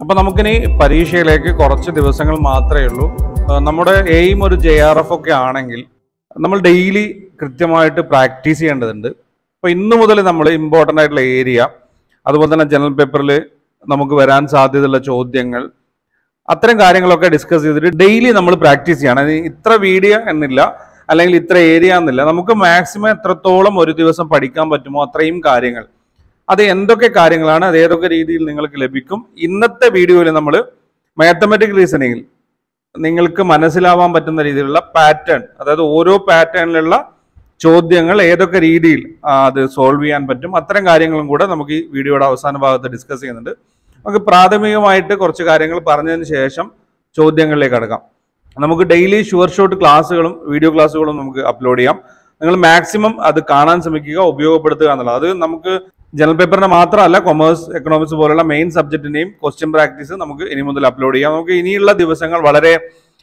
അപ്പൊ നമുക്കിനി പരീക്ഷയിലേക്ക് കുറച്ച് ദിവസങ്ങൾ മാത്രമേ ഉള്ളൂ. നമ്മുടെ എയിം ഒരു ജെ ആർ എഫ് ഒക്കെ ആണെങ്കിൽ നമ്മൾ ഡെയിലി കൃത്യമായിട്ട് പ്രാക്ടീസ് ചെയ്യേണ്ടതുണ്ട്. അപ്പൊ ഇന്ന് മുതൽ നമ്മൾ ഇമ്പോർട്ടന്റ് ആയിട്ടുള്ള ഏരിയ അതുപോലെ തന്നെ ജനറൽ പേപ്പറിൽ നമുക്ക് വരാൻ സാധ്യതയുള്ള ചോദ്യങ്ങൾ അത്തരം കാര്യങ്ങളൊക്കെ ഡിസ്കസ് ചെയ്തിട്ട് ഡെയിലി നമ്മൾ പ്രാക്ടീസ് ചെയ്യണം. ഇത്ര വീഡിയോ എന്നില്ല അല്ലെങ്കിൽ ഇത്ര ഏരിയ എന്നില്ല നമുക്ക് മാക്സിമം എത്രത്തോളം ഒരു ദിവസം പഠിക്കാൻ പറ്റുമോ അത്രയും കാര്യങ്ങൾ അത് എന്തൊക്കെ കാര്യങ്ങളാണ് അത് ഏതൊക്കെ രീതിയിൽ നിങ്ങൾക്ക് ലഭിക്കും? ഇന്നത്തെ വീഡിയോയിൽ നമ്മൾ മാത്തമെറ്റിക് റീസണിങ്ങിൽ നിങ്ങൾക്ക് മനസ്സിലാവാൻ പറ്റുന്ന രീതിയിലുള്ള പാറ്റേൺ അതായത് ഓരോ പാറ്റേണിലുള്ള ചോദ്യങ്ങൾ ഏതൊക്കെ രീതിയിൽ അത് സോൾവ് ചെയ്യാൻ പറ്റും. അത്തരം കാര്യങ്ങളും കൂടെ നമുക്ക് ഈ വീഡിയോയുടെ അവസാന ഭാഗത്ത് ഡിസ്കസ് ചെയ്യുന്നുണ്ട്. നമുക്ക് പ്രാഥമികമായിട്ട് കുറച്ച് കാര്യങ്ങൾ പറഞ്ഞതിന് ശേഷം ചോദ്യങ്ങളിലേക്ക് അടക്കാം നമുക്ക് ഡെയിലി ഷുവർ ഷോട്ട് ക്ലാസ്സുകളും വീഡിയോ ക്ലാസ്സുകളും നമുക്ക് അപ്ലോഡ് ചെയ്യാം. നിങ്ങൾ മാക്സിമം അത് കാണാൻ ശ്രമിക്കുക ഉപയോഗപ്പെടുത്തുക എന്നുള്ളത്. അത് നമുക്ക് ജനറൽ പേപ്പറിന്റെ മാത്രമല്ല കൊമേഴ്സ് എക്കണോമിക്സ് പോലുള്ള മെയിൻ സബ്ജക്റ്റിന്റെയും ക്വസ്റ്റ്യൻ പ്രാക്ടീസ് നമുക്ക് ഇനി മുതൽ അപ്ലോഡ് ചെയ്യാം. നമുക്ക് ഇനിയുള്ള ദിവസങ്ങൾ വളരെ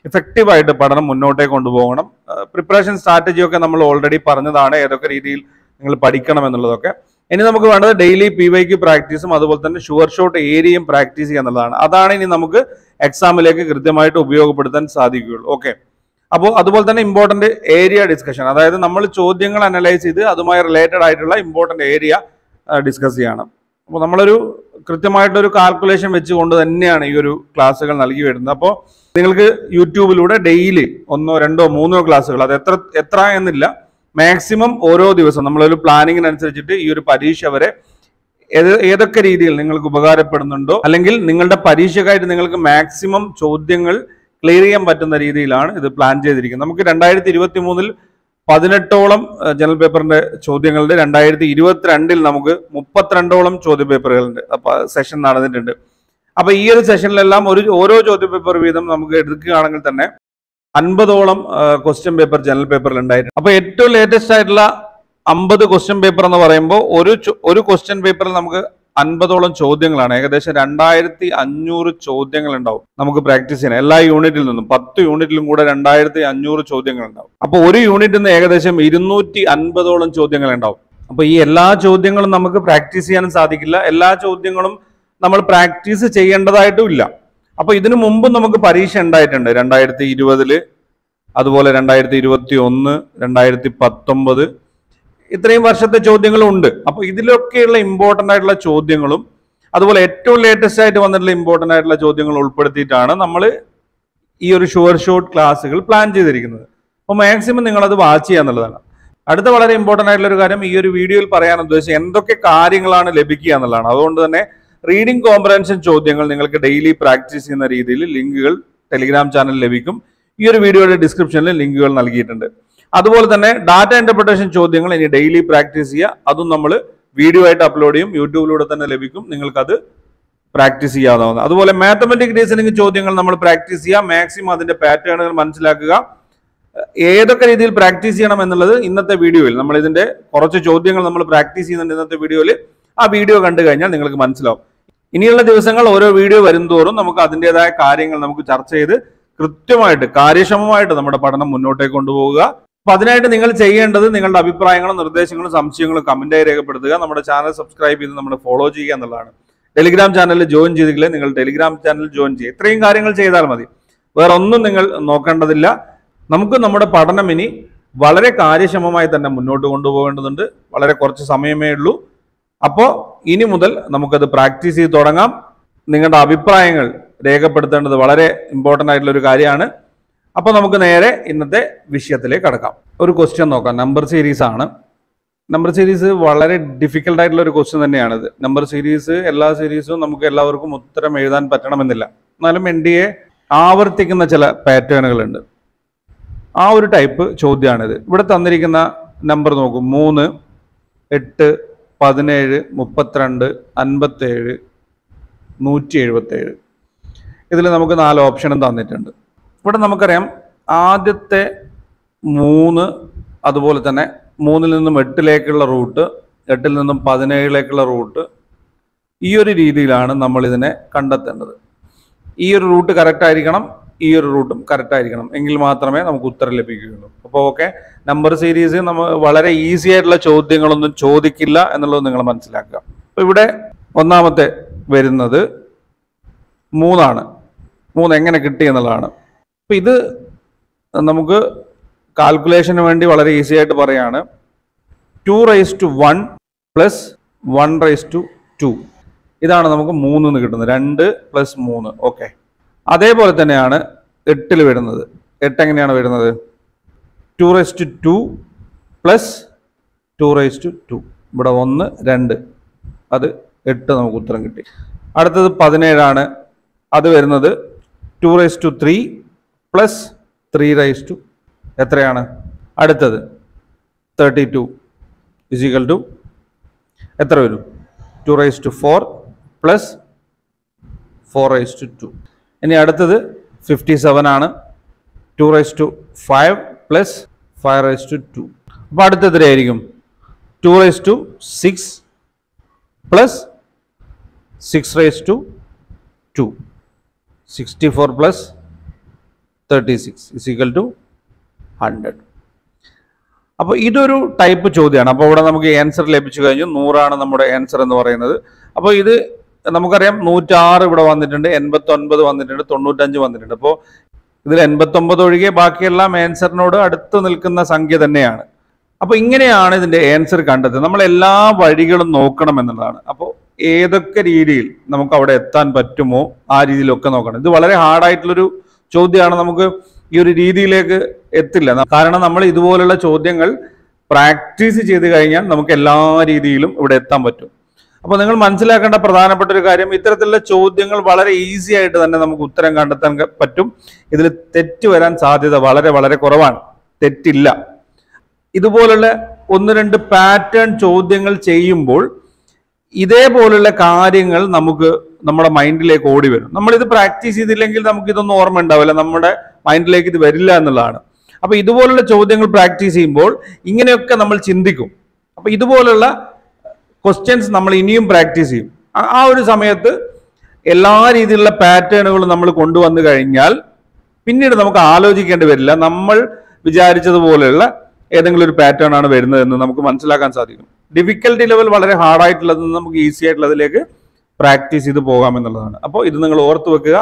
ഇഫക്റ്റീവായിട്ട് പഠനം മുന്നോട്ടേ കൊണ്ടുപോകണം. പ്രിപ്പറേഷൻ സ്ട്രാറ്റജിയൊക്കെ നമ്മൾ ഓൾറെഡി പറഞ്ഞതാണ്. ഏതൊക്കെ രീതിയിൽ നിങ്ങൾ പഠിക്കണം എന്നുള്ളതൊക്കെ. ഇനി നമുക്ക് വേണ്ടത് ഡെയിലി പി വൈക്ക് പ്രാക്ടീസും അതുപോലെ തന്നെ ഷുവർ ഷോട്ട് ഏരിയയും പ്രാക്ടീസ് ചെയ്യുക എന്നുള്ളതാണ്. അതാണ് ഇനി നമുക്ക് എക്സാമിലേക്ക് കൃത്യമായിട്ട് ഉപയോഗപ്പെടുത്താൻ സാധിക്കുകയുള്ളൂ. ഓക്കെ അപ്പോൾ അതുപോലെ തന്നെ ഇമ്പോർട്ടന്റ് ഏരിയ ഡിസ്കഷൻ അതായത് നമ്മൾ ചോദ്യങ്ങൾ അനലൈസ് ചെയ്ത് അതുമായി റിലേറ്റഡ് ആയിട്ടുള്ള ഇമ്പോർട്ടന്റ് ഏരിയ ഡിസ്കസ് ചെയ്യണം. അപ്പോൾ നമ്മളൊരു കൃത്യമായിട്ടൊരു കാൽക്കുലേഷൻ വെച്ചുകൊണ്ട് തന്നെയാണ് ഈ ഒരു ക്ലാസ്സുകൾ നൽകി വരുന്നത്. അപ്പോൾ നിങ്ങൾക്ക് യൂട്യൂബിലൂടെ ഡെയിലി ഒന്നോ രണ്ടോ മൂന്നോ ക്ലാസ്സുകൾ അത് എത്ര എത്ര എന്നില്ല മാക്സിമം ഓരോ ദിവസം നമ്മളൊരു പ്ലാനിങ്ങിനനുസരിച്ചിട്ട് ഈ ഒരു പരീക്ഷ വരെ ഏത് ഏതൊക്കെ രീതിയിൽ നിങ്ങൾക്ക് ഉപകാരപ്പെടുന്നുണ്ടോ അല്ലെങ്കിൽ നിങ്ങളുടെ പരീക്ഷക്കായിട്ട് നിങ്ങൾക്ക് മാക്സിമം ചോദ്യങ്ങൾ ക്ലിയർ ചെയ്യാൻ പറ്റുന്ന രീതിയിലാണ് ഇത് പ്ലാൻ ചെയ്തിരിക്കുന്നത്. നമുക്ക് രണ്ടായിരത്തി ഇരുപത്തി മൂന്നിൽ പതിനെട്ടോളം ജനറൽ പേപ്പറിന്റെ ചോദ്യങ്ങളുണ്ട്. രണ്ടായിരത്തി ഇരുപത്തിരണ്ടിൽ നമുക്ക് മുപ്പത്തിരണ്ടോളം ചോദ്യ പേപ്പറുകളുണ്ട്. അപ്പൊ സെഷൻ നടന്നിട്ടുണ്ട്. അപ്പൊ ഈ ഒരു സെഷനിലെല്ലാം ഒരു ഓരോ ചോദ്യ പേപ്പർ വീതം നമുക്ക് എടുക്കുകയാണെങ്കിൽ തന്നെ അൻപതോളം ക്വസ്റ്റ്യൻ പേപ്പർ ജനറൽ പേപ്പറിൽ ഉണ്ടായിരുന്നു അപ്പൊ ഏറ്റവും ലേറ്റസ്റ്റ് ആയിട്ടുള്ള അമ്പത് ക്വസ്റ്റ്യൻ പേപ്പർ എന്ന് പറയുമ്പോൾ ഒരു ഒരു ക്വസ്റ്റ്യൻ പേപ്പറിൽ നമുക്ക് അൻപതോളം ചോദ്യങ്ങളാണ്. ഏകദേശം രണ്ടായിരത്തി അഞ്ഞൂറ് ചോദ്യങ്ങൾ ഉണ്ടാവും നമുക്ക് പ്രാക്ടീസ് ചെയ്യണം എല്ലാ യൂണിറ്റിൽ നിന്നും പത്ത് യൂണിറ്റിലും കൂടെ രണ്ടായിരത്തി അഞ്ഞൂറ് ചോദ്യങ്ങൾ ഉണ്ടാവും അപ്പൊ ഒരു യൂണിറ്റിൽ നിന്ന് ഏകദേശം ഇരുന്നൂറ്റി അൻപതോളം ചോദ്യങ്ങൾ ഉണ്ടാവും അപ്പൊ ഈ എല്ലാ ചോദ്യങ്ങളും നമുക്ക് പ്രാക്ടീസ് ചെയ്യാനും സാധിക്കില്ല. എല്ലാ ചോദ്യങ്ങളും നമ്മൾ പ്രാക്ടീസ് ചെയ്യേണ്ടതായിട്ടും ഇല്ല. അപ്പൊ ഇതിനു മുമ്പ് നമുക്ക് പരീക്ഷ ഉണ്ടായിട്ടുണ്ട്. രണ്ടായിരത്തി ഇരുപതിൽ അതുപോലെ രണ്ടായിരത്തി ഇരുപത്തി ഒന്ന് രണ്ടായിരത്തി പത്തൊമ്പത് ഇത്രയും വർഷത്തെ ചോദ്യങ്ങളും ഉണ്ട് അപ്പൊ ഇതിലൊക്കെയുള്ള ഇമ്പോർട്ടന്റ് ആയിട്ടുള്ള ചോദ്യങ്ങളും അതുപോലെ ഏറ്റവും ലേറ്റസ്റ്റ് ആയിട്ട് വന്നിട്ടുള്ള ഇമ്പോർട്ടന്റ് ആയിട്ടുള്ള ചോദ്യങ്ങൾ ഉൾപ്പെടുത്തിയിട്ടാണ് നമ്മൾ ഈ ഒരു ഷുവർ ഷോട്ട് ക്ലാസ്സുകൾ പ്ലാൻ ചെയ്തിരിക്കുന്നത്. അപ്പോൾ മാക്സിമം നിങ്ങൾ അത് വാച്ച് ചെയ്യുക എന്നുള്ളതാണ്. അടുത്ത വളരെ ഇമ്പോർട്ടന്റ് ആയിട്ടുള്ള ഒരു കാര്യം ഈ ഒരു വീഡിയോയിൽ പറയാൻ ഉദ്ദേശിച്ചത് എന്തൊക്കെ കാര്യങ്ങളാണ് ലഭിക്കുക എന്നുള്ളതാണ്. അതുകൊണ്ട് തന്നെ റീഡിംഗ് കോംപ്രഹൻഷൻ ചോദ്യങ്ങൾ നിങ്ങൾക്ക് ഡെയിലി പ്രാക്ടീസ് ചെയ്യുന്ന രീതിയിൽ ലിങ്കുകൾ ടെലിഗ്രാം ചാനൽ ലഭിക്കും. ഈ ഒരു വീഡിയോയുടെ ഡിസ്ക്രിപ്ഷനിൽ ലിങ്കുകൾ നൽകിയിട്ടുണ്ട്. അതുപോലെ തന്നെ ഡാറ്റ ഇന്റർപ്രിട്ടേഷൻ ചോദ്യങ്ങൾ ഇനി ഡെയിലി പ്രാക്ടീസ് ചെയ്യുക. അതും നമ്മൾ വീഡിയോ ആയിട്ട് അപ്ലോഡ് ചെയ്യും. യൂട്യൂബിലൂടെ തന്നെ ലഭിക്കും. നിങ്ങൾക്കത് പ്രാക്ടീസ് ചെയ്യാവുന്നതാണ്. അതുപോലെ മാത്തമെറ്റിക് റീസണിങ് ചോദ്യങ്ങൾ നമ്മൾ പ്രാക്ടീസ് ചെയ്യുക. മാക്സിമം അതിന്റെ പാറ്റേണുകൾ മനസ്സിലാക്കുക. ഏതൊക്കെ രീതിയിൽ പ്രാക്ടീസ് ചെയ്യണം എന്നുള്ളത് ഇന്നത്തെ വീഡിയോയിൽ നമ്മൾ ഇതിന്റെ കുറച്ച് ചോദ്യങ്ങൾ നമ്മൾ പ്രാക്ടീസ് ചെയ്യുന്നുണ്ട് ഇന്നത്തെ വീഡിയോയിൽ ആ വീഡിയോ കണ്ടു കഴിഞ്ഞാൽ നിങ്ങൾക്ക് മനസ്സിലാവും. ഇനിയുള്ള ദിവസങ്ങൾ ഓരോ വീഡിയോ വരുംതോറും നമുക്ക് അതിന്റെതായ കാര്യങ്ങൾ നമുക്ക് ചർച്ച ചെയ്ത് കൃത്യമായിട്ട് കാര്യക്ഷമമായിട്ട് നമ്മുടെ പഠനം മുന്നോട്ടേക്ക് കൊണ്ടുപോവുക. അപ്പൊ അതിനായിട്ട് നിങ്ങൾ ചെയ്യേണ്ടത് നിങ്ങളുടെ അഭിപ്രായങ്ങളും നിർദ്ദേശങ്ങളും സംശയങ്ങളും കമന്റായി രേഖപ്പെടുത്തുക. നമ്മുടെ ചാനൽ സബ്സ്ക്രൈബ് ചെയ്ത് നമ്മൾ ഫോളോ ചെയ്യുക എന്നുള്ളതാണ്. ടെലിഗ്രാം ചാനലിൽ ജോയിൻ ചെയ്തിട്ടില്ലേ നിങ്ങൾ ടെലിഗ്രാം ചാനൽ ജോയിൻ ചെയ്യുക. ഇത്രയും കാര്യങ്ങൾ ചെയ്താൽ മതി. വേറെ ഒന്നും നിങ്ങൾ നോക്കേണ്ടതില്ല. നമുക്ക് നമ്മുടെ പഠനം ഇനി വളരെ കാര്യക്ഷമമായി തന്നെ മുന്നോട്ട് കൊണ്ടുപോകേണ്ടതുണ്ട്. വളരെ കുറച്ച് സമയമേ ഉള്ളൂ. അപ്പോൾ ഇനി മുതൽ നമുക്കത് പ്രാക്ടീസ് ചെയ്ത് തുടങ്ങാം. നിങ്ങളുടെ അഭിപ്രായങ്ങൾ രേഖപ്പെടുത്തേണ്ടത് വളരെ ഇമ്പോർട്ടന്റ് ആയിട്ടുള്ള ഒരു കാര്യമാണ്. അപ്പോൾ നമുക്ക് നേരെ ഇന്നത്തെ വിഷയത്തിലേക്ക് കടക്കാം. ഒരു ക്വസ്റ്റ്യൻ നോക്കാം. നമ്പർ സീരീസ് ആണ്. നമ്പർ സീരീസ് വളരെ ഡിഫിക്കൽട്ട് ആയിട്ടുള്ള ഒരു ക്വസ്റ്റ്യൻ ഇത്. നമ്പർ സീരീസ് എല്ലാ സീരീസും നമുക്ക് എല്ലാവർക്കും ഉത്തരം എഴുതാൻ പറ്റണമെന്നില്ല. എന്നാലും എൻ ഡി എ ആവർത്തിക്കുന്ന ചില പാറ്റേണുകളുണ്ട് ആ ഒരു ടൈപ്പ് ചോദ്യമാണിത്. ഇവിടെ തന്നിരിക്കുന്ന നമ്പർ നോക്കും. മൂന്ന് എട്ട് പതിനേഴ് മുപ്പത്തിരണ്ട് അൻപത്തേഴ് നൂറ്റി എഴുപത്തേഴ് ഇതിൽ നമുക്ക് നാല് ഓപ്ഷനും തന്നിട്ടുണ്ട്. ഇവിടെ നമുക്കറിയാം ആദ്യത്തെ മൂന്ന് അതുപോലെ തന്നെ മൂന്നിൽ നിന്നും എട്ടിലേക്കുള്ള റൂട്ട് എട്ടിൽ നിന്നും പതിനേഴിലേക്കുള്ള റൂട്ട് ഈ ഒരു രീതിയിലാണ് നമ്മൾ ഇതിനെ കണ്ടെത്തേണ്ടത്. ഈ ഒരു റൂട്ട് കറക്റ്റ് ആയിരിക്കണം ഈ ഒരു റൂട്ടും കറക്റ്റ് ആയിരിക്കണം. എങ്കിൽ മാത്രമേ നമുക്ക് ഉത്തരം ലഭിക്കുകയുള്ളൂ. അപ്പോൾ ഓക്കെ നമ്പർ സീരീസ് നമ്മൾ വളരെ ഈസി ആയിട്ടുള്ള ചോദ്യങ്ങളൊന്നും ചോദിക്കില്ല എന്നുള്ളത് നിങ്ങൾ മനസ്സിലാക്കുക. അപ്പോൾ ഇവിടെ ഒന്നാമത്തെ വരുന്നത് മൂന്നാണ്. മൂന്ന് എങ്ങനെ കിട്ടി എന്നുള്ളതാണ്. അപ്പം ഇത് നമുക്ക് കാൽക്കുലേഷന് വേണ്ടി വളരെ ഈസി ആയിട്ട് പറയാണ്. Two raise to one plus one raise to two ഇതാണ് നമുക്ക് മൂന്ന് എന്ന് കിട്ടുന്നത്. രണ്ട് പ്ലസ് മൂന്ന്. ഓക്കെ അതേപോലെ തന്നെയാണ് എട്ടിൽ വരുന്നത്. എട്ട് എങ്ങനെയാണ് വരുന്നത്? Two raise to two plus two raise to two ഇവിടെ ഒന്ന് രണ്ട്. അത് എട്ട് നമുക്ക് ഉത്തരം കിട്ടി. അടുത്തത് പതിനേഴാണ്. അത് വരുന്നത് two raise to three plus three raise to എത്രയാണ്? അടുത്തത്. Thirty two is equal to എത്ര വരും? Two raise to four plus four raise to two ഇനി അടുത്തത് ഫിഫ്റ്റി സെവൻ ആണ്. Two raise to five plus five raise to two അപ്പോൾ അടുത്ത എത്രയായിരിക്കും two raise to six plus six raise to two sixty four plus thirty six is equal to hundred അപ്പോൾ ഇതൊരു type ചോദ്യമാണ് അപ്പോൾ ഇവിടെ നമുക്ക് ആൻസർ ലഭിച്ചു കഴിഞ്ഞു. നൂറാണ് നമ്മുടെ ആൻസർ എന്ന് പറയുന്നത്. അപ്പോൾ ഇത് നമുക്കറിയാം നൂറ്റാറ് ഇവിടെ വന്നിട്ടുണ്ട് എൺപത്തൊൻപത് വന്നിട്ടുണ്ട് തൊണ്ണൂറ്റഞ്ച് വന്നിട്ടുണ്ട്. അപ്പോൾ ഇതിൽ എൺപത്തൊമ്പത് ഒഴികെ ബാക്കിയെല്ലാം ആൻസറിനോട് അടുത്ത് നിൽക്കുന്ന സംഖ്യ തന്നെയാണ്. അപ്പോൾ ഇങ്ങനെയാണ് ഇതിന്റെ ആൻസർ കണ്ടെത്തുന്നത്. നമ്മൾ എല്ലാ വഴികളും നോക്കണം എന്നുള്ളതാണ്. അപ്പോൾ ഏതൊക്കെ രീതിയിൽ നമുക്ക് അവിടെ എത്താൻ പറ്റുമോ ആ രീതിയിലൊക്കെ നോക്കണം. ഇത് വളരെ ഹാർഡായിട്ടുള്ളൊരു ചോദ്യമാണ് നമുക്ക് ഈ ഒരു രീതിയിലേക്ക് എത്തില്ല. കാരണം നമ്മൾ ഇതുപോലുള്ള ചോദ്യങ്ങൾ പ്രാക്ടീസ് ചെയ്ത് കഴിഞ്ഞാൽ നമുക്ക് എല്ലാ രീതിയിലും ഇവിടെ എത്താൻ പറ്റും. അപ്പോൾ നിങ്ങൾ മനസ്സിലാക്കേണ്ട പ്രധാനപ്പെട്ട ഒരു കാര്യം ഇത്തരത്തിലുള്ള ചോദ്യങ്ങൾ വളരെ ഈസി ആയിട്ട് തന്നെ നമുക്ക് ഉത്തരം കണ്ടെത്താൻ പറ്റും. ഇതിൽ തെറ്റ് വരാൻ സാധ്യത വളരെ വളരെ കുറവാണ്. തെറ്റില്ല. ഇതുപോലുള്ള ഒന്ന് രണ്ട് പാറ്റേൺ ചോദ്യങ്ങൾ ചെയ്യുമ്പോൾ ഇതേപോലുള്ള കാര്യങ്ങൾ നമുക്ക് നമ്മുടെ മൈൻഡിലേക്ക് ഓടി വരും. നമ്മളിത് പ്രാക്ടീസ് ചെയ്തില്ലെങ്കിൽ നമുക്ക് ഇതൊന്നും ഓർമ്മ ഉണ്ടാവില്ല നമ്മുടെ മൈൻഡിലേക്ക് ഇത് വരില്ല എന്നുള്ളതാണ്. അപ്പൊ ഇതുപോലുള്ള ചോദ്യങ്ങൾ പ്രാക്ടീസ് ചെയ്യുമ്പോൾ ഇങ്ങനെയൊക്കെ നമ്മൾ ചിന്തിക്കും. അപ്പൊ ഇതുപോലുള്ള ക്വസ്റ്റ്യൻസ് നമ്മൾ ഇനിയും പ്രാക്ടീസ് ചെയ്യും. ആ- ഒരു സമയത്ത് എല്ലാ രീതിയിലുള്ള പാറ്റേണുകളും നമ്മൾ കൊണ്ടുവന്നു കഴിഞ്ഞാൽ പിന്നീട് നമുക്ക് ആലോചിക്കേണ്ടി വരില്ല. നമ്മൾ വിചാരിച്ചതുപോലെയുള്ള ഏതെങ്കിലും ഒരു പാറ്റേൺ ആണ് വരുന്നതെന്ന് നമുക്ക് മനസ്സിലാക്കാൻ സാധിക്കും. ഡിഫിക്കൽട്ടി ലെവൽ വളരെ ഹാർഡായിട്ടുള്ളത് നമുക്ക് ഈസി ആയിട്ടുള്ളതിലേക്ക് പ്രാക്ടീസ് ചെയ്ത് പോകാം എന്നുള്ളതാണ് അപ്പോൾ ഇത് നിങ്ങൾ ഓർത്ത് വെക്കുക.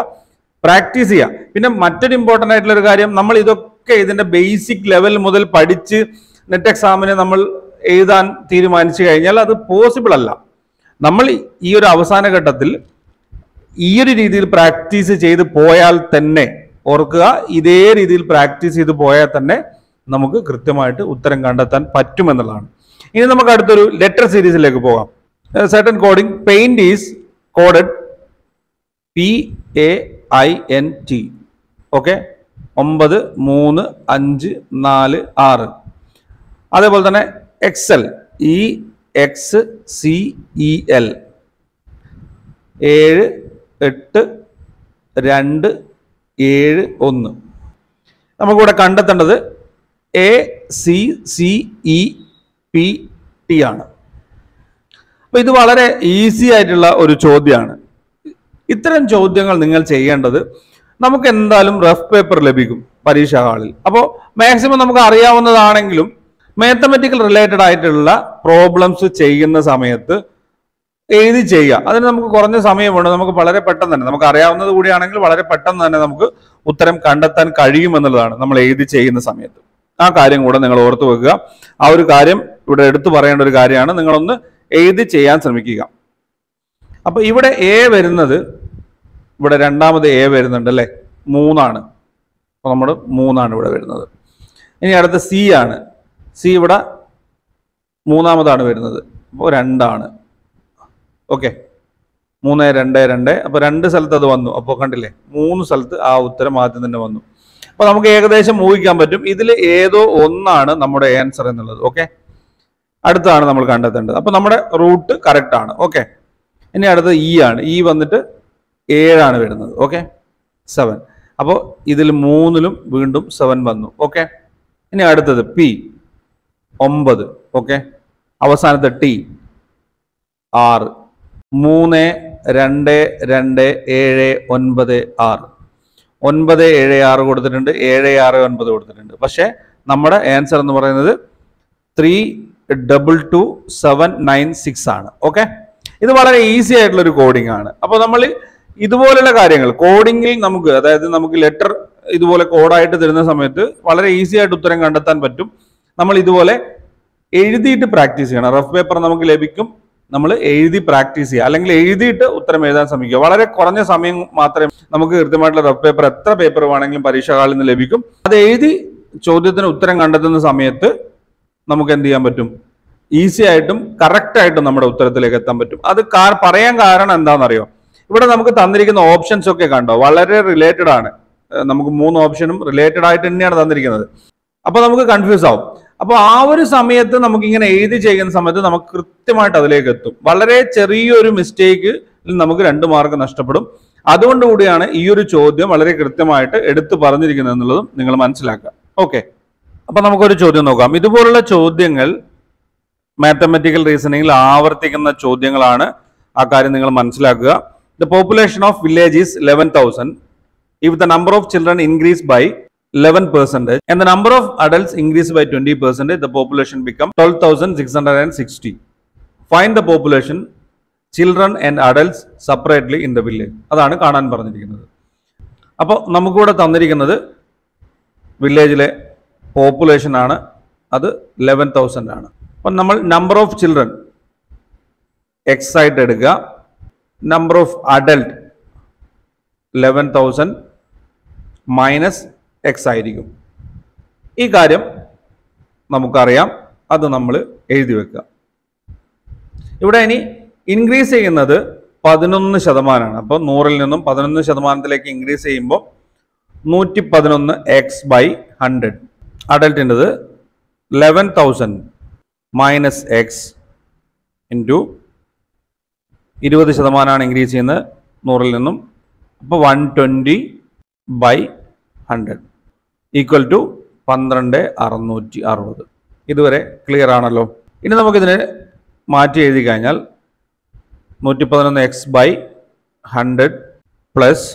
പ്രാക്ടീസ് ചെയ്യുക പിന്നെ മറ്റൊരു ഇമ്പോർട്ടന്റ് ആയിട്ടുള്ള ഒരു കാര്യം നമ്മൾ ഇതൊക്കെ ഇതിന്റെ ബേസിക് ലെവൽ മുതൽ പഠിച്ച് നെറ്റ് എക്സാമിന് നമ്മൾ എഴുതാൻ തീരുമാനിച്ചു കഴിഞ്ഞാൽ അത് പോസിബിൾ അല്ല. നമ്മൾ ഈ ഒരു അവസാന ഘട്ടത്തിൽ ഈ ഒരു രീതിയിൽ പ്രാക്ടീസ് ചെയ്ത് പോയാൽ തന്നെ ഓർക്കുക ഇതേ രീതിയിൽ പ്രാക്ടീസ് ചെയ്ത് പോയാൽ തന്നെ നമുക്ക് കൃത്യമായിട്ട് ഉത്തരം കണ്ടെത്താൻ പറ്റുമെന്നുള്ളതാണ്. ഇനി നമുക്ക് അടുത്തൊരു ലെറ്റർ സീരീസിലേക്ക് പോകാം. Certain coding paint is coded P A I N T. Okay? ഒമ്പത് മൂന്ന് അഞ്ച് നാല് ആറ്. അതേപോലെ തന്നെ excel E X C E L. ഏഴ് എട്ട് രണ്ട് ഏഴ് ഒന്ന്. നമുക്കിവിടെ കണ്ടെത്തേണ്ടത് A C C E P T ആണ്. അപ്പോൾ ഇത് വളരെ ഈസി ആയിട്ടുള്ള ഒരു ചോദ്യമാണ്. ഇത്തരം ചോദ്യങ്ങൾ നിങ്ങൾ ചെയ്യേണ്ടത് നമുക്ക് എന്തായാലും റഫ് പേപ്പർ ലഭിക്കും പരീക്ഷാ ഹാളിൽ. അപ്പോൾ മാക്സിമം നമുക്ക് അറിയാവുന്നതാണെങ്കിലും മാത്തമെറ്റിക്കൽ റിലേറ്റഡ് ആയിട്ടുള്ള പ്രോബ്ലംസ് ചെയ്യുന്ന സമയത്ത് എഴുതി ചെയ്യുക. അതിന് നമുക്ക് കുറഞ്ഞ സമയമുണ്ട്. നമുക്ക് വളരെ പെട്ടെന്ന് തന്നെ നമുക്ക് അറിയാവുന്നത് കൂടിയാണെങ്കിൽ വളരെ പെട്ടെന്ന് തന്നെ നമുക്ക് ഉത്തരം കണ്ടെത്താൻ കഴിയുമെന്നുള്ളതാണ് നമ്മൾ എഴുതി ചെയ്യുന്ന സമയത്ത്. ആ കാര്യം കൂടെ നിങ്ങൾ ഓർത്തു വെക്കുക. ആ ഒരു കാര്യം ഇവിടെ എടുത്തു പറയേണ്ട ഒരു കാര്യമാണ്. നിങ്ങളൊന്ന് എഴുതി ചെയ്യാൻ ശ്രമിക്കുക. അപ്പോൾ ഇവിടെ എ വരുന്നത് ഇവിടെ രണ്ടാമത് എ വരുന്നുണ്ട് അല്ലേ? മൂന്നാണ്. അപ്പോൾ നമ്മൾ മൂന്നാണ് ഇവിടെ വരുന്നത്. ഇനി അടുത്ത സി ആണ്. സി ഇവിടെ മൂന്നാമതാണ് വരുന്നത്. അപ്പോൾ രണ്ടാണ്. ഓക്കെ മൂന്ന് രണ്ട് രണ്ട്. അപ്പോൾ രണ്ട് സ്ഥലത്ത് അത് വന്നു. അപ്പോൾ കണ്ടില്ലേ? മൂന്ന് സ്ഥലത്ത് ആ ഉത്തരം ആദ്യം തന്നെ വന്നു. അപ്പോൾ നമുക്ക് ഏകദേശം ഊഹിക്കാൻ പറ്റും. ഇതിൽ ഏതോ ഒന്നാണ് നമ്മുടെ ആൻസർ എന്നുള്ളത്. ഓക്കെ അടുത്താണ് നമ്മൾ കണ്ടെത്തേണ്ടത്. അപ്പോൾ നമ്മുടെ റൂട്ട് കറക്റ്റ് ആണ്. ഓക്കെ ഇനി അടുത്തത് ഇ ആണ്. ഇ വന്നിട്ട് ഏഴാണ് വരുന്നത്. ഓക്കെ സെവൻ അപ്പോൾ ഇതിൽ മൂന്നിലും വീണ്ടും സെവൻ വന്നു. ഓക്കെ ഇനി അടുത്തത് പി ഒമ്പത്. ഓക്കെ അവസാനത്തെ ടി ആറ്. മൂന്ന് രണ്ട് രണ്ട് ഏഴ് ഒൻപത് ആറ്. ഒൻപത് ഏഴ് ആറ് കൊടുത്തിട്ടുണ്ട്. ഏഴ് ആറ് ഒൻപത് കൊടുത്തിട്ടുണ്ട്. പക്ഷേ നമ്മുടെ ആൻസർ എന്ന് പറയുന്നത് three double two seven nine six ആണ്. ഓക്കെ ഇത് വളരെ ഈസി ആയിട്ടുള്ള ഒരു കോഡിംഗ് ആണ്. അപ്പോൾ നമ്മൾ ഇതുപോലുള്ള കാര്യങ്ങൾ കോഡിങ്ങിൽ നമുക്ക് അതായത് നമുക്ക് ലെറ്റർ ഇതുപോലെ കോഡായിട്ട് തരുന്ന സമയത്ത് വളരെ ഈസി ആയിട്ട് ഉത്തരം കണ്ടെത്താൻ പറ്റും. നമ്മൾ ഇതുപോലെ എഴുതിയിട്ട് പ്രാക്ടീസ് ചെയ്യണം. റഫ് പേപ്പർ നമുക്ക് ലഭിക്കും. നമ്മൾ എഴുതി പ്രാക്ടീസ് ചെയ്യുക. അല്ലെങ്കിൽ എഴുതിയിട്ട് ഉത്തരം എഴുതാൻ ശ്രമിക്കുക. വളരെ കുറഞ്ഞ സമയം മാത്രമേ നമുക്ക് കൃത്യമായിട്ടുള്ള റഫ് പേപ്പർ എത്ര പേപ്പർ വേണമെങ്കിലും പരീക്ഷാ ഹാളിൽ നിന്ന് ലഭിക്കും. അത് എഴുതി ചോദ്യത്തിന് ഉത്തരം കണ്ടെത്തുന്ന സമയത്ത് നമുക്ക് എന്ത് ചെയ്യാൻ പറ്റും? ഈസി ആയിട്ടും കറക്റ്റ് ആയിട്ടും നമ്മുടെ ഉത്തരത്തിലേക്ക് എത്താൻ പറ്റും. അത് പറയാൻ കാരണം എന്താണെന്നറിയോ? ഇവിടെ നമുക്ക് തന്നിരിക്കുന്ന ഓപ്ഷൻസ് ഒക്കെ കണ്ടോ? വളരെ റിലേറ്റഡ് ആണ്. നമുക്ക് മൂന്ന് ഓപ്ഷനും റിലേറ്റഡ് ആയിട്ട് തന്നെയാണ് തന്നിരിക്കുന്നത്. അപ്പോൾ നമുക്ക് കൺഫ്യൂസ് ആവും. അപ്പോൾ ആ ഒരു സമയത്ത് നമുക്ക് ഇങ്ങനെ എഴുതി ചെയ്യുന്ന സമയത്ത് നമുക്ക് കൃത്യമായിട്ട് അതിലേക്ക് എത്തും. വളരെ ചെറിയൊരു മിസ്റ്റേക്ക് നമുക്ക് രണ്ട് മാർക്ക് നഷ്ടപ്പെടും. അതുകൊണ്ടുകൂടിയാണ് ഈ ഒരു ചോദ്യം വളരെ കൃത്യമായിട്ട് എടുത്തു പറഞ്ഞിരിക്കുന്നത് എന്നുള്ളതും നിങ്ങൾ മനസ്സിലാക്കുക. ഓക്കെ അപ്പൊ നമുക്കൊരു ചോദ്യം നോക്കാം. ഇതുപോലുള്ള ചോദ്യങ്ങൾ മാത്തമെറ്റിക്കൽ റീസണിങ്ങിൽ ആവർത്തിക്കുന്ന ചോദ്യങ്ങളാണ് ആ കാര്യം നിങ്ങൾ മനസ്സിലാക്കുക. The population of village is eleven thousand if the number of children increase by eleven percentage and the number of adults increase by twenty percentage the population become twelve thousand six hundred and sixty five the population children and adults separately in the village അതാണ് കാണാൻ പറഞ്ഞിരിക്കുന്നത്. അപ്പോൾ നമുക്കിവിടെ തന്നിരിക്കുന്നത് വില്ലേജിലെ population ആണ് അത് eleven thousand ആണ്. അപ്പം നമ്മൾ നമ്പർ ഓഫ് ചിൽഡ്രൻ എക്സ് ആയിട്ട് എടുക്കുക. Number of adult eleven thousand minus x ആയിരിക്കും. ഈ കാര്യം നമുക്കറിയാം. അത് നമ്മൾ എഴുതി വെക്കുക. ഇവിടെ ഇനി ഇൻക്രീസ് ചെയ്യുന്നത് പതിനൊന്ന് ശതമാനമാണ്. അപ്പോൾ നൂറിൽ നിന്നും പതിനൊന്ന് ശതമാനത്തിലേക്ക് ഇൻക്രീസ് ചെയ്യുമ്പോൾ നൂറ്റി പതിനൊന്ന് X by hundred അഡൽട്ടിന്റെത് eleven thousand minus x into ഇരുപത് ശതമാനമാണ് ഇൻക്രീസ് ചെയ്യുന്നത് നൂറിൽ നിന്നും. അപ്പോൾ one twenty by hundred equal to പന്ത്രണ്ട് അറുന്നൂറ്റി അറുപത്. ഇതുവരെ ക്ലിയർ ആണല്ലോ. ഇനി നമുക്കിതിനെ മാറ്റി എഴുതി കഴിഞ്ഞാൽ നൂറ്റി പതിനൊന്ന് എക്സ് ബൈ ഹൺഡ്രഡ് പ്ലസ്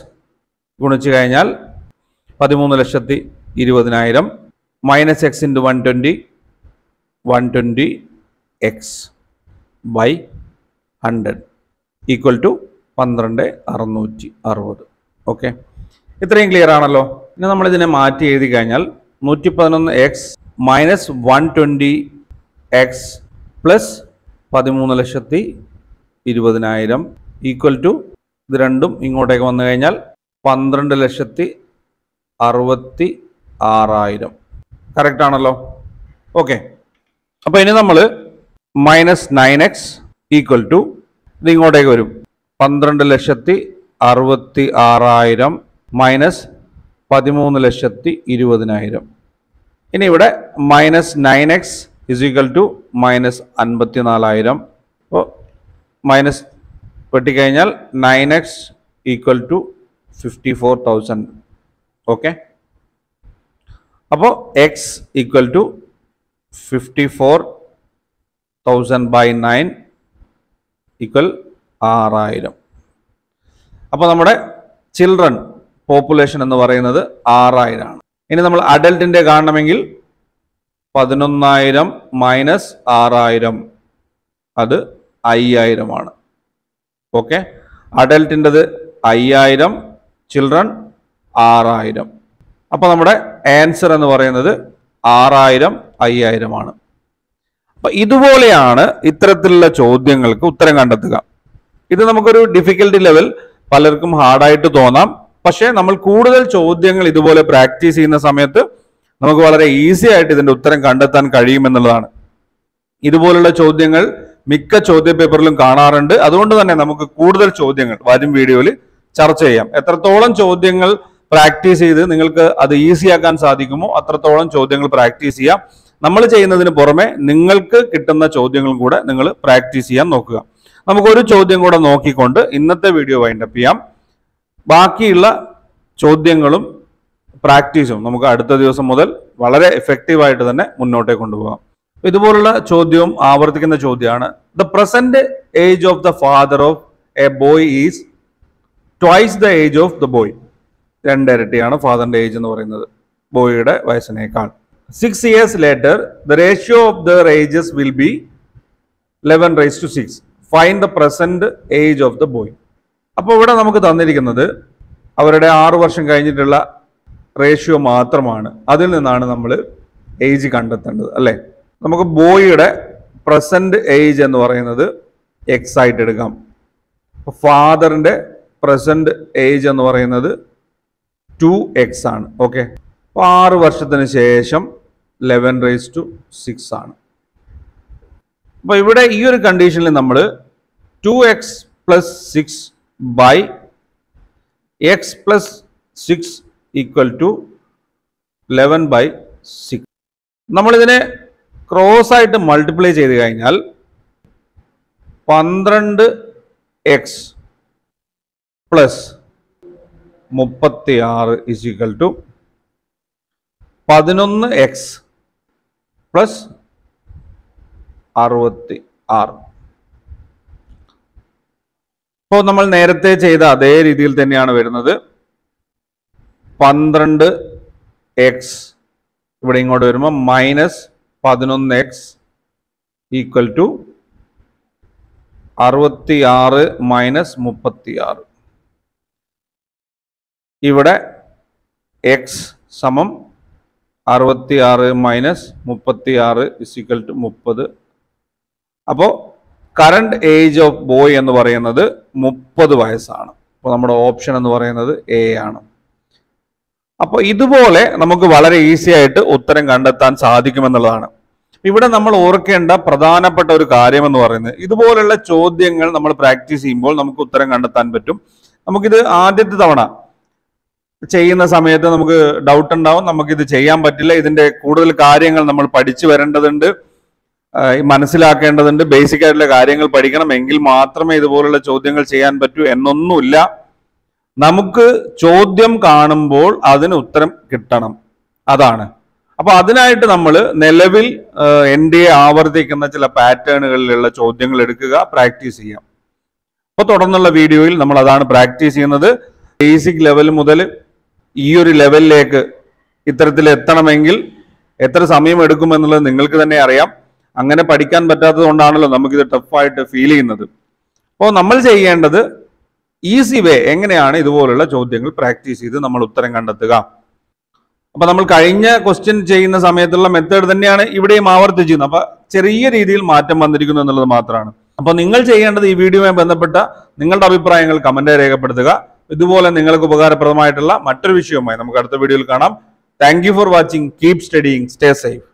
ഗുണിച്ച് കഴിഞ്ഞാൽ പതിമൂന്ന് ലക്ഷത്തി ഇരുപതിനായിരം into one twenty one twenty x by hundred equal to പന്ത്രണ്ട് അറുന്നൂറ്റി അറുപത്. ഓക്കെ ഇത്രയും ക്ലിയർ ആണല്ലോ. ഇനി നമ്മൾ ഇതിനെ മാറ്റി എഴുതി കഴിഞ്ഞാൽ നൂറ്റി പതിനൊന്ന് x minus one twenty x plus പതിമൂന്ന് ലക്ഷത്തി ഇരുപതിനായിരം ഈക്വൽ ടു ഇത് രണ്ടും ഇങ്ങോട്ടേക്ക് വന്നു കഴിഞ്ഞാൽ പന്ത്രണ്ട് ലക്ഷത്തി അറുപത്തി ആറായിരം. കറക്റ്റ് ആണല്ലോ. ഓക്കെ അപ്പോൾ ഇനി നമ്മൾ minus nine x equal to ഇത് ഇങ്ങോട്ടേക്ക് വരും. പന്ത്രണ്ട് ലക്ഷത്തി അറുപത്തി ആറായിരം മൈനസ് പതിമൂന്ന് ലക്ഷത്തി ഇരുപതിനായിരം. ഇനി ഇവിടെ minus nine x is to minus അൻപത്തി നാലായിരം അപ്പോൾ minus വെട്ടിക്കഴിഞ്ഞാൽ nine x equal to fifty four thousand okay അപ്പോൾ x equal to fifty four thousand by nine equal ആറായിരം. അപ്പോൾ നമ്മുടെ ചിൽഡ്രൻ പോപ്പുലേഷൻ എന്ന് പറയുന്നത് ആറായിരമാണ് ഇനി നമ്മൾ അഡൽട്ടിന്റെ കാണണമെങ്കിൽ പതിനൊന്നായിരം മൈനസ് ആറായിരം അത് അയ്യായിരമാണ്. ഓക്കെ അഡൽട്ടിന്റെത് അയ്യായിരം ചിൽഡ്രൻ ആറായിരം. അപ്പോൾ നമ്മുടെ ആൻസർ എന്ന് പറയുന്നത് ആറായിരം അയ്യായിരമാണ്. അപ്പൊ ഇതുപോലെയാണ് ഇത്തരത്തിലുള്ള ചോദ്യങ്ങൾക്ക് ഉത്തരം കണ്ടെത്തുക. ഇത് നമുക്കൊരു ഡിഫിക്കൽട്ടി ലെവൽ പലർക്കും ഹാർഡായിട്ട് തോന്നാം. പക്ഷേ നമ്മൾ കൂടുതൽ ചോദ്യങ്ങൾ ഇതുപോലെ പ്രാക്ടീസ് ചെയ്യുന്ന സമയത്ത് നമുക്ക് വളരെ ഈസി ആയിട്ട് ഇതിന്റെ ഉത്തരം കണ്ടെത്താൻ കഴിയുമെന്നുള്ളതാണ് ഇതുപോലുള്ള ചോദ്യങ്ങൾ മിക്ക ചോദ്യ പേപ്പറിലും കാണാറുണ്ട്. അതുകൊണ്ട് തന്നെ നമുക്ക് കൂടുതൽ ചോദ്യങ്ങൾ വരും വീഡിയോയിൽ ചർച്ച ചെയ്യാം. എത്രത്തോളം ചോദ്യങ്ങൾ പ്രാക്ടീസ് ചെയ്ത് നിങ്ങൾക്ക് അത് ഈസി ആക്കാൻ സാധിക്കുമോ? അത്രത്തോളം ചോദ്യങ്ങൾ പ്രാക്ടീസ് ചെയ്യാം. നമ്മൾ ചെയ്യുന്നതിന് പുറമെ നിങ്ങൾക്ക് കിട്ടുന്ന ചോദ്യങ്ങളും കൂടെ നിങ്ങൾ പ്രാക്ടീസ് ചെയ്യാൻ നോക്കുക. നമുക്കൊരു ചോദ്യം കൂടെ നോക്കിക്കൊണ്ട് ഇന്നത്തെ വീഡിയോ വൈൻഡപ്പ് ചെയ്യാം. ബാക്കിയുള്ള ചോദ്യങ്ങളും പ്രാക്ടീസും നമുക്ക് അടുത്ത ദിവസം മുതൽ വളരെ എഫക്റ്റീവായിട്ട് തന്നെ മുന്നോട്ടേ കൊണ്ടുപോകാം. ഇതുപോലുള്ള ചോദ്യവും ആവർത്തിക്കുന്ന ചോദ്യമാണ്. The present age of the father of a boy is twice the age of the boy രണ്ടിരട്ടിയാണ് ഫാദറിന്റെ ഏജ് എന്ന് പറയുന്നത്. ബോയിയുടെ വയസ്സിനേക്കാൾ. Six years later the ratio of their ages will be eleven raise to six find the present age of the boy അപ്പോൾ ഇവിടെ നമുക്ക് തന്നിരിക്കുന്നത് അവരുടെ ആറു വർഷം കഴിഞ്ഞിട്ടുള്ള റേഷ്യോ മാത്രമാണ്. അതിൽ നിന്നാണ് നമ്മൾ ഏജ് കണ്ടെത്തേണ്ടത് അല്ലേ? നമുക്ക് ബോയിയുടെ പ്രസന്റ് ഏജ് എന്ന് പറയുന്നത് എക്സ് ആയിട്ട് എടുക്കാം. ഫാദറിന്റെ പ്രസന്റ് ഏജ് എന്ന് പറയുന്നത് ടു എക്സ് ആണ് ഓക്കെ അപ്പോൾ ആറ് വർഷത്തിന് ശേഷം ലെവൻ റേസ് ടു സിക്സ് ആണ്. അപ്പോൾ ഇവിടെ ഈ ഒരു കണ്ടീഷനിൽ നമ്മൾ two x plus six by x plus six equal to eleven by six നമ്മളിതിനെ ക്രോസ് ആയിട്ട് മൾട്ടിപ്ലൈ ചെയ്ത് കഴിഞ്ഞാൽ പന്ത്രണ്ട് എക്സ് പ്ലസ് മുപ്പത്തി ആറ് ഇസിക്കൽ ടു പതിനൊന്ന് എക്സ് പ്ലസ് അറുപത്തി ആറ് ഇപ്പോൾ നമ്മൾ നേരത്തെ ചെയ്ത അതേ രീതിയിൽ തന്നെയാണ് വരുന്നത്. പന്ത്രണ്ട് എക്സ് ഇവിടെ ഇങ്ങോട്ട് വരുമ്പോൾ മൈനസ് പതിനൊന്ന് എക്സ് ഈക്വൽ ടു അറുപത്തി ആറ് മൈനസ് മുപ്പത്തി ആറ് ഇവിടെ എക്സ് സമം അറുപത്തി ആറ് മൈനസ് മുപ്പത്തി ആറ് ഇസിക്കൽ ടു മുപ്പത്. അപ്പോൾ കറണ്ട് ഏജ് ഓഫ് ബോയ് എന്ന് പറയുന്നത് മുപ്പത് വയസ്സാണ്. അപ്പോൾ നമ്മുടെ ഓപ്ഷൻ എന്ന് പറയുന്നത് എ ആണ്. അപ്പോൾ ഇതുപോലെ നമുക്ക് വളരെ ഈസി ആയിട്ട് ഉത്തരം കണ്ടെത്താൻ സാധിക്കുമെന്നുള്ളതാണ്. ഇവിടെ നമ്മൾ ഓർക്കേണ്ട പ്രധാനപ്പെട്ട ഒരു കാര്യം എന്ന് പറയുന്നത് ഇതുപോലുള്ള ചോദ്യങ്ങൾ നമ്മൾ പ്രാക്ടീസ് ചെയ്യുമ്പോൾ നമുക്ക് ഉത്തരം കണ്ടെത്താൻ പറ്റും. നമുക്കിത് ആദ്യത്തെ തവണ ചെയ്യുന്ന സമയത്ത് നമുക്ക് ഡൗട്ട് ഉണ്ടാവും. നമുക്കിത് ചെയ്യാൻ പറ്റില്ല. ഇതിന്റെ കൂടുതൽ കാര്യങ്ങൾ നമ്മൾ പഠിച്ചു വരേണ്ടതുണ്ട്. മനസ്സിലാക്കേണ്ടതുണ്ട്. ബേസിക് ആയിട്ടുള്ള കാര്യങ്ങൾ പഠിക്കണം. എങ്കിൽ മാത്രമേ ഇതുപോലുള്ള ചോദ്യങ്ങൾ ചെയ്യാൻ പറ്റൂ എന്നൊന്നുമില്ല. നമുക്ക് ചോദ്യം കാണുമ്പോൾ അതിന് ഉത്തരം കിട്ടണം. അതാണ്. അപ്പൊ അതിനായിട്ട് നമ്മൾ നിലവിൽ എൻ ഡി എ ആവർത്തിക്കുന്ന ചില പാറ്റേണുകളിലുള്ള ചോദ്യങ്ങൾ എടുക്കുക പ്രാക്ടീസ് ചെയ്യാം. അപ്പോൾ തുടർന്നുള്ള വീഡിയോയിൽ നമ്മൾ അതാണ് പ്രാക്ടീസ് ചെയ്യുന്നത്. ബേസിക് ലെവൽ മുതൽ ഈ ഒരു ലെവലിലേക്ക് ഇത്തരത്തിൽ എത്തണമെങ്കിൽ എത്ര സമയം എടുക്കുമെന്നുള്ളത് നിങ്ങൾക്ക് തന്നെ അറിയാം. അങ്ങനെ പഠിക്കാൻ പറ്റാത്തത് കൊണ്ടാണല്ലോ നമുക്കിത് ടഫായിട്ട് ഫീൽ ചെയ്യുന്നത്. അപ്പോൾ നമ്മൾ ചെയ്യേണ്ടത് ഈസി വേ എങ്ങനെയാണ് ഇതുപോലുള്ള ചോദ്യങ്ങൾ പ്രാക്ടീസ് ചെയ്ത് നമ്മൾ ഉത്തരം കണ്ടെത്തുക. അപ്പൊ നമ്മൾ കഴിഞ്ഞ ക്വസ്റ്റ്യൻ ചെയ്യുന്ന സമയത്തുള്ള മെത്തേഡ് തന്നെയാണ് ഇവിടെയും ആവർത്തിച്ചിരുന്നത്. അപ്പൊ ചെറിയ രീതിയിൽ മാറ്റം വന്നിരിക്കുന്നു എന്നുള്ളത് മാത്രമാണ്. അപ്പോൾ നിങ്ങൾ ചെയ്യേണ്ടത് ഈ വീഡിയോയുമായി ബന്ധപ്പെട്ട നിങ്ങളുടെ അഭിപ്രായങ്ങൾ കമന്റായി രേഖപ്പെടുത്തുക. ഇതുപോലെ നിങ്ങൾക്ക് ഉപകാരപ്രദമായിട്ടുള്ള മറ്റൊരു വിഷയവുമായി നമുക്ക് അടുത്ത വീഡിയോയിൽ കാണാം. Thank for watching keep studying stay safe